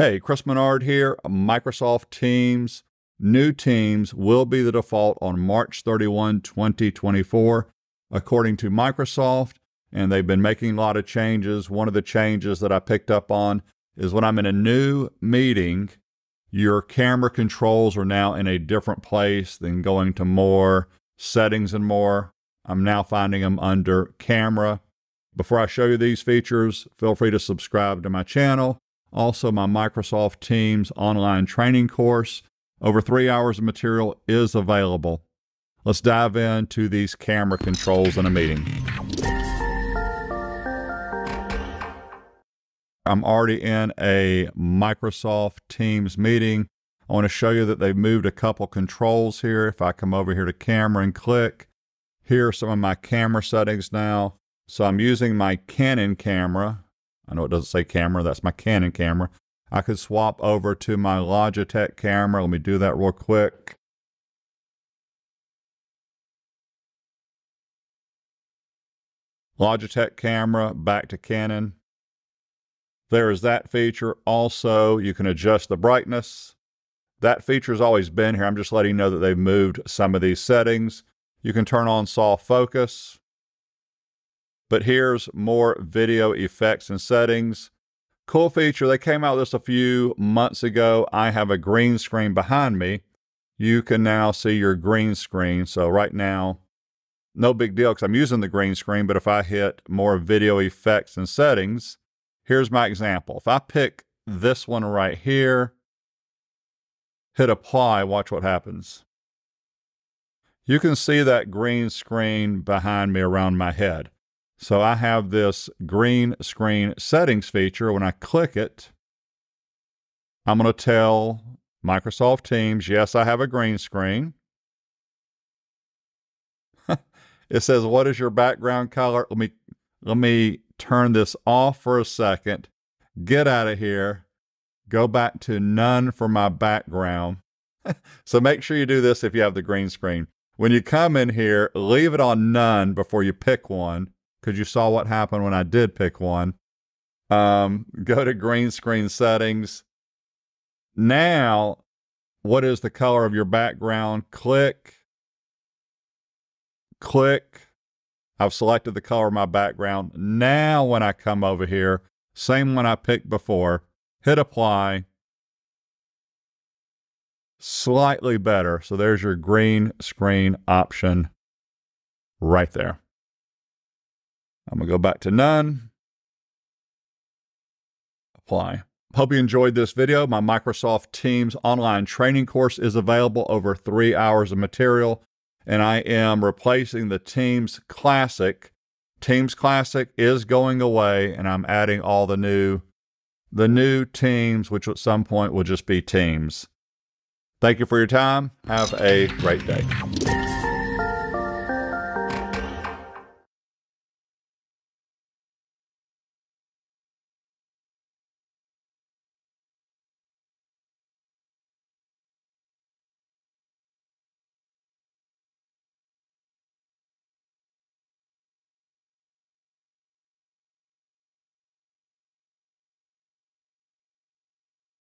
Hey, Chris Menard here. Microsoft Teams, new Teams will be the default on March 31, 2024, according to Microsoft. And they've been making a lot of changes. One of the changes that I picked up on is when I'm in a new meeting, your camera controls are now in a different place than going to more settings and more. I'm now finding them under camera. Before I show you these features, feel free to subscribe to my channel also, my Microsoft Teams online training course, over three hours of material, is available. Let's dive into these camera controls in a meeting. I'm already in a Microsoft Teams meeting. I want to show you that they've moved a couple controls here. If I come over here to camera and click, here are some of my camera settings now. So I'm using my Canon camera I know it doesn't say camera, that's my Canon camera. I could swap over to my Logitech camera. Let me do that real quick. Logitech camera, back to Canon. There is that feature. Also, you can adjust the brightness. That feature has always been here. I'm just letting you know that they've moved some of these settings. You can turn on soft focus. But here's more video effects and settings. Cool feature, they came out this a few months ago. I have a green screen behind me. You can now see your green screen. So right now, no big deal because I'm using the green screen, but if I hit more video effects and settings, here's my example. If I pick this one right here, hit apply, watch what happens. You can see that green screen behind me around my head. So I have this green screen settings feature. When I click it, I'm going to tell Microsoft Teams, yes, I have a green screen. it says, what is your background color? Let me, let me turn this off for a second, get out of here, go back to none for my background. so make sure you do this if you have the green screen. When you come in here, leave it on none before you pick one because you saw what happened when I did pick one. Um, go to green screen settings. Now, what is the color of your background? Click, click. I've selected the color of my background. Now, when I come over here, same one I picked before, hit apply. Slightly better. So there's your green screen option right there. I'm going to go back to none. Apply. Hope you enjoyed this video. My Microsoft Teams online training course is available over three hours of material, and I am replacing the Teams Classic. Teams Classic is going away, and I'm adding all the new, the new Teams, which at some point will just be Teams. Thank you for your time. Have a great day.